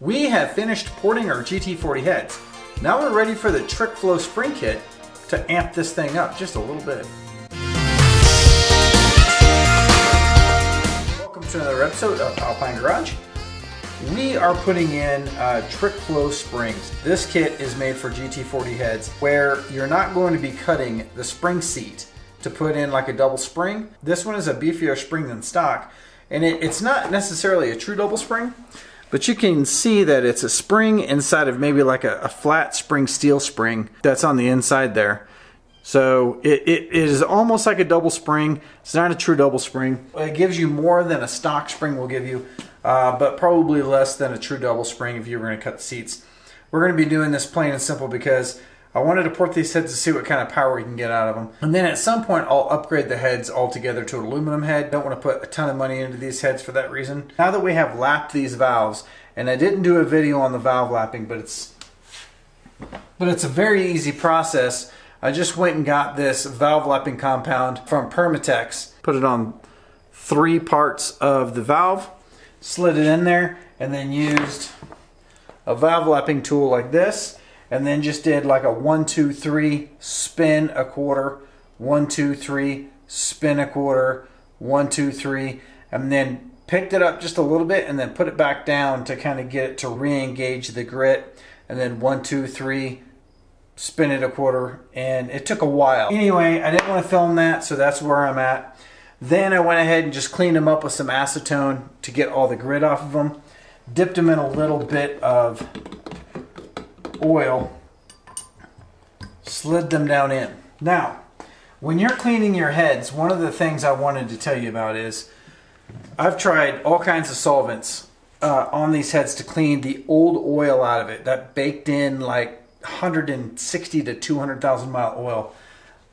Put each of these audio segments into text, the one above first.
We have finished porting our GT40 heads. Now we're ready for the Trick Flow Spring Kit to amp this thing up just a little bit. Welcome to another episode of Alpine Garage. We are putting in uh, Trick Flow springs. This kit is made for GT40 heads where you're not going to be cutting the spring seat to put in like a double spring. This one is a beefier spring than stock and it, it's not necessarily a true double spring but you can see that it's a spring inside of maybe like a, a flat spring steel spring that's on the inside there. So it, it is almost like a double spring. It's not a true double spring. It gives you more than a stock spring will give you uh, but probably less than a true double spring if you were going to cut seats. We're going to be doing this plain and simple because I wanted to port these heads to see what kind of power we can get out of them. And then at some point I'll upgrade the heads altogether to an aluminum head. Don't want to put a ton of money into these heads for that reason. Now that we have lapped these valves, and I didn't do a video on the valve lapping, but it's but it's a very easy process. I just went and got this valve lapping compound from Permatex. Put it on three parts of the valve slid it in there, and then used a valve lapping tool like this, and then just did like a one, two, three, spin a quarter, one, two, three, spin a quarter, one, two, three, and then picked it up just a little bit and then put it back down to kind of get it to re-engage the grit, and then one, two, three, spin it a quarter, and it took a while. Anyway, I didn't want to film that, so that's where I'm at. Then I went ahead and just cleaned them up with some acetone to get all the grit off of them. Dipped them in a little bit of oil. Slid them down in. Now, when you're cleaning your heads, one of the things I wanted to tell you about is I've tried all kinds of solvents uh, on these heads to clean the old oil out of it. That baked in like 160 to 200,000 mile oil.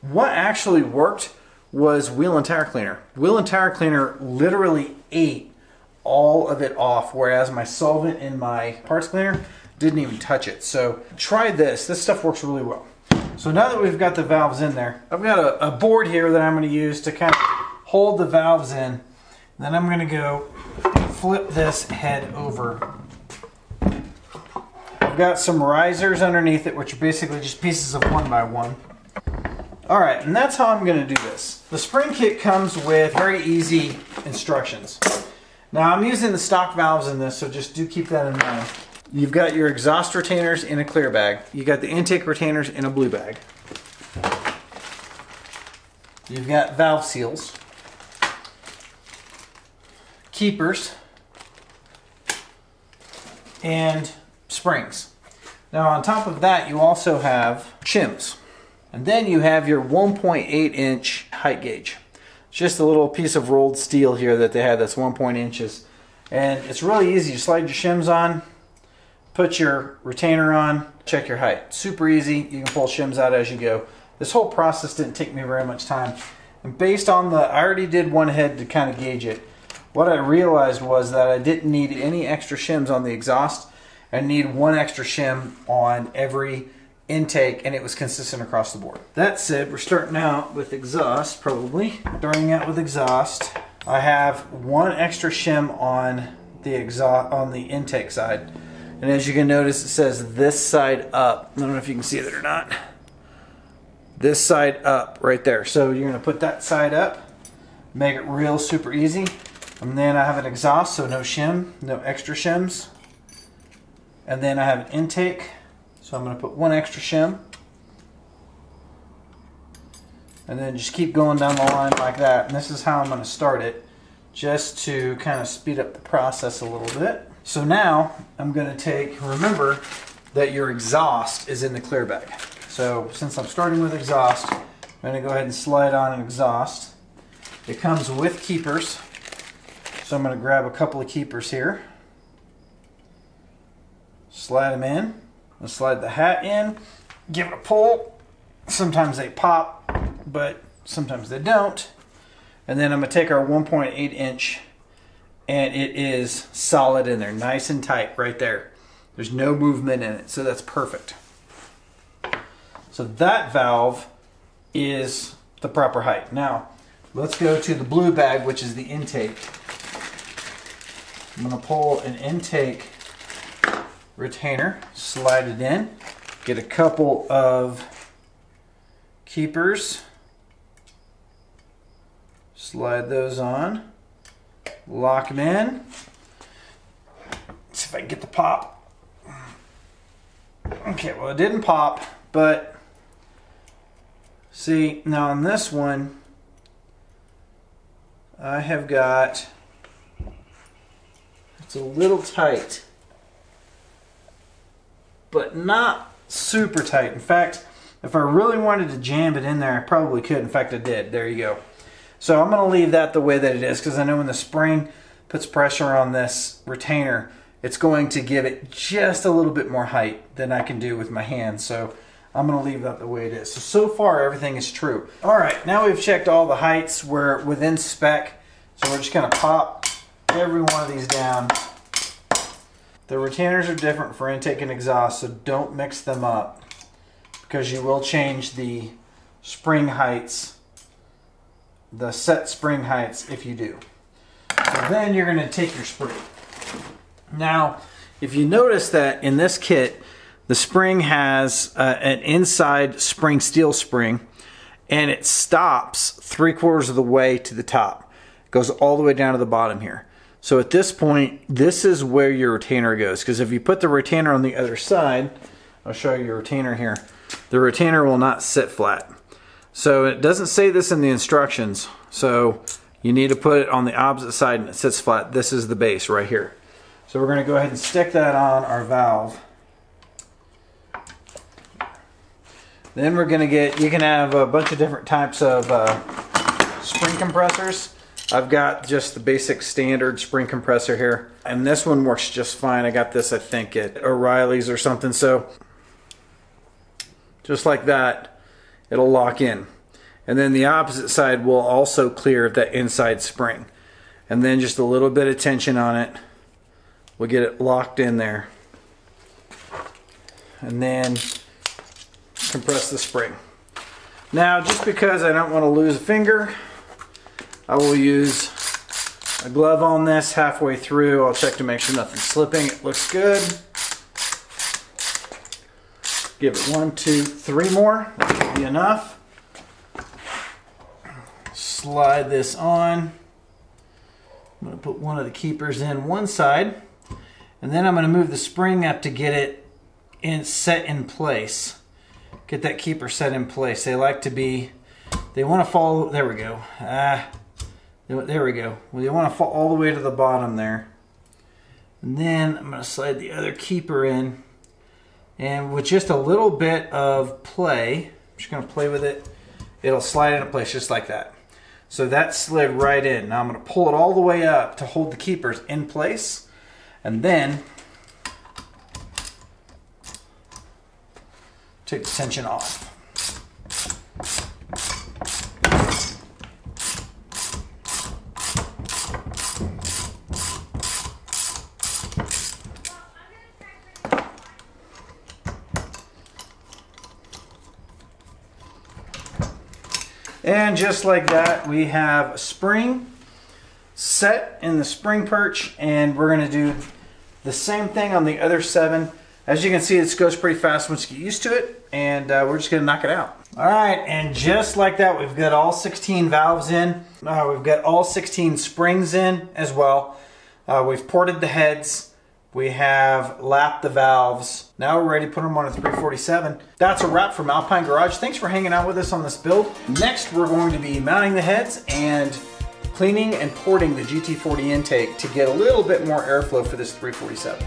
What actually worked was wheel and tire cleaner. Wheel and tire cleaner literally ate all of it off, whereas my solvent in my parts cleaner didn't even touch it. So try this. This stuff works really well. So now that we've got the valves in there, I've got a, a board here that I'm going to use to kind of hold the valves in. Then I'm going to go flip this head over. I've got some risers underneath it, which are basically just pieces of one by one. All right, and that's how I'm gonna do this. The spring kit comes with very easy instructions. Now I'm using the stock valves in this, so just do keep that in mind. You've got your exhaust retainers in a clear bag. You got the intake retainers in a blue bag. You've got valve seals, keepers, and springs. Now on top of that, you also have shims. And then you have your 1.8 inch height gauge. It's just a little piece of rolled steel here that they have that's 1.8 inches. And it's really easy. You slide your shims on, put your retainer on, check your height. Super easy. You can pull shims out as you go. This whole process didn't take me very much time. And based on the, I already did one head to kind of gauge it. What I realized was that I didn't need any extra shims on the exhaust. I need one extra shim on every intake and it was consistent across the board. That said, we're starting out with exhaust probably. Starting out with exhaust, I have one extra shim on the exhaust on the intake side. And as you can notice, it says this side up. I don't know if you can see it or not. This side up right there. So you're gonna put that side up, make it real super easy. And then I have an exhaust, so no shim, no extra shims. And then I have an intake so I'm going to put one extra shim. And then just keep going down the line like that. And this is how I'm going to start it, just to kind of speed up the process a little bit. So now I'm going to take, remember that your exhaust is in the clear bag. So since I'm starting with exhaust, I'm going to go ahead and slide on an exhaust. It comes with keepers. So I'm going to grab a couple of keepers here. Slide them in. I'll slide the hat in, give it a pull. Sometimes they pop, but sometimes they don't. And then I'm gonna take our 1.8 inch and it is solid in there, nice and tight right there. There's no movement in it, so that's perfect. So that valve is the proper height. Now, let's go to the blue bag, which is the intake. I'm gonna pull an intake retainer, slide it in, get a couple of keepers, slide those on, lock them in. See if I can get the pop. Okay, well it didn't pop, but see, now on this one, I have got, it's a little tight, but not super tight. In fact, if I really wanted to jam it in there, I probably could. In fact, I did. There you go. So I'm going to leave that the way that it is because I know when the spring puts pressure on this retainer, it's going to give it just a little bit more height than I can do with my hand. So I'm going to leave that the way it is. So, so far everything is true. All right, now we've checked all the heights. We're within spec. So we're just going to pop every one of these down. The retainers are different for intake and exhaust, so don't mix them up because you will change the spring heights, the set spring heights if you do. So then you're going to take your spring. Now, if you notice that in this kit, the spring has uh, an inside spring steel spring and it stops three quarters of the way to the top. It goes all the way down to the bottom here. So at this point, this is where your retainer goes. Because if you put the retainer on the other side, I'll show you your retainer here. The retainer will not sit flat. So it doesn't say this in the instructions. So you need to put it on the opposite side and it sits flat. This is the base right here. So we're going to go ahead and stick that on our valve. Then we're going to get, you can have a bunch of different types of uh, spring compressors. I've got just the basic standard spring compressor here. And this one works just fine. I got this, I think, at O'Reilly's or something. So just like that, it'll lock in. And then the opposite side will also clear that inside spring. And then just a little bit of tension on it we'll get it locked in there and then compress the spring. Now just because I don't want to lose a finger I will use a glove on this halfway through. I'll check to make sure nothing's slipping. It looks good. Give it one, two, three more. Be enough. Slide this on. I'm going to put one of the keepers in one side. And then I'm going to move the spring up to get it in set in place. Get that keeper set in place. They like to be, they want to fall, there we go. Ah, there we go. Well, they want to fall all the way to the bottom there. And then I'm going to slide the other keeper in. And with just a little bit of play, just to play with it, it'll slide into place just like that. So that slid right in. Now I'm to pull it all the way up to hold the keepers in place. And then take the tension off. And just like that, we have a spring set in the spring perch and we're gonna do the same thing on the other seven. As you can see, this goes pretty fast once you get used to it, and uh, we're just gonna knock it out. All right, and just like that, we've got all 16 valves in. Uh, we've got all 16 springs in as well. Uh, we've ported the heads. We have lapped the valves. Now we're ready to put them on a 347. That's a wrap from Alpine Garage. Thanks for hanging out with us on this build. Next, we're going to be mounting the heads and cleaning and porting the GT40 intake to get a little bit more airflow for this 347.